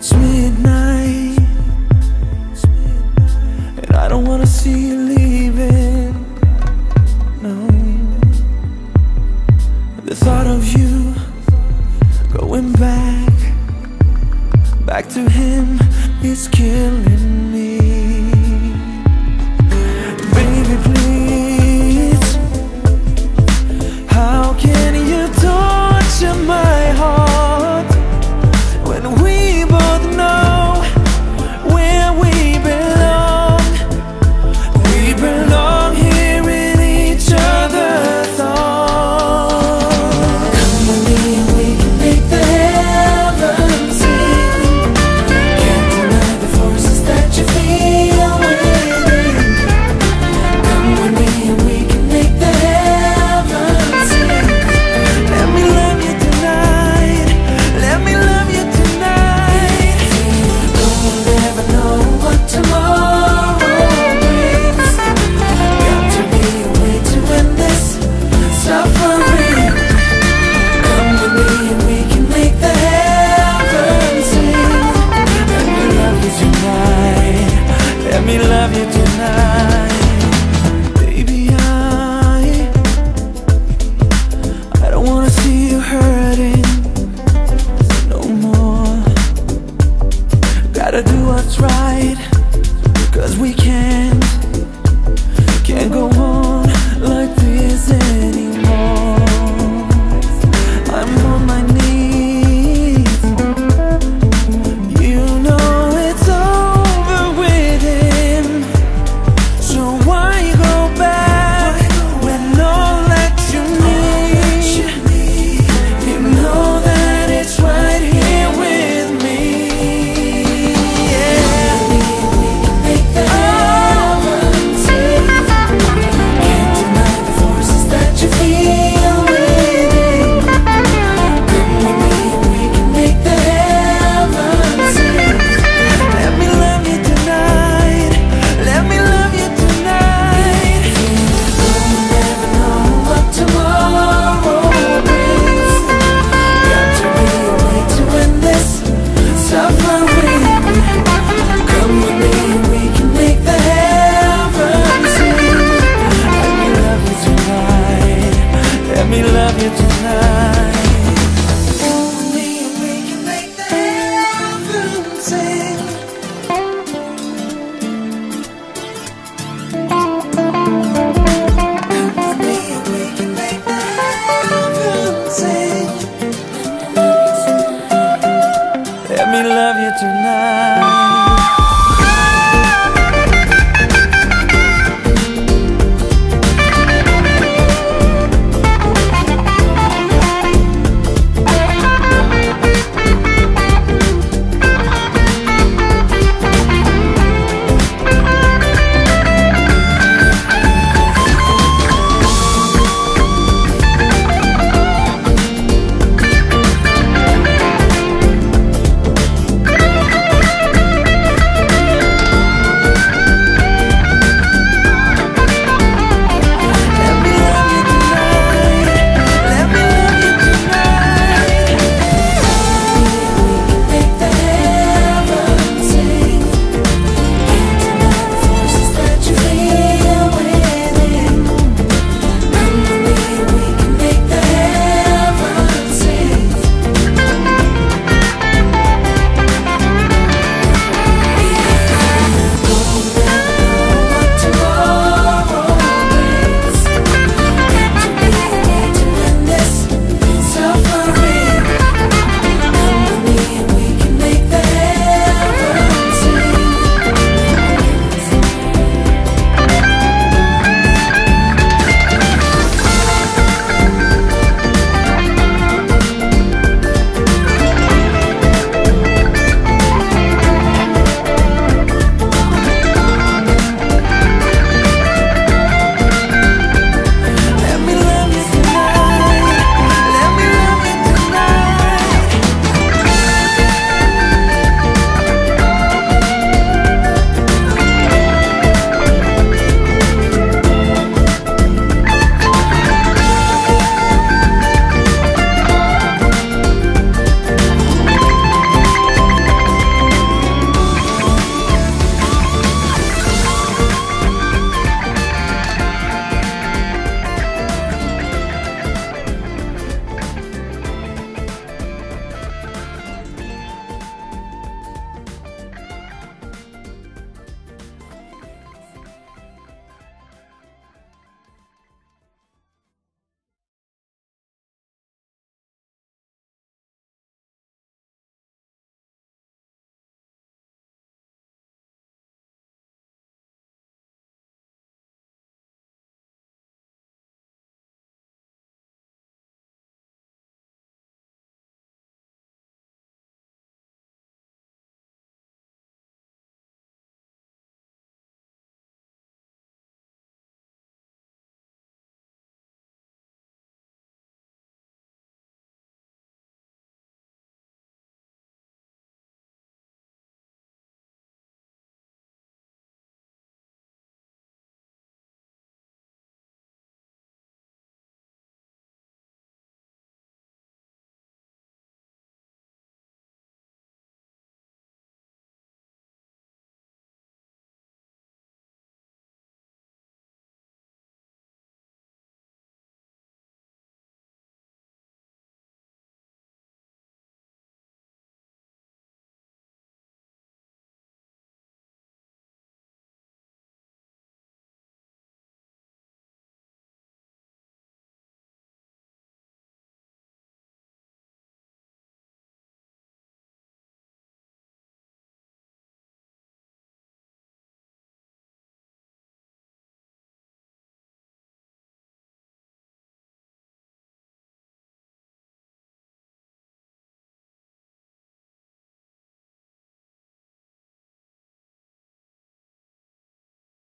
It's midnight. And I don't wanna see you leaving. No. The thought of you Going back Back to him is killing me love you tonight.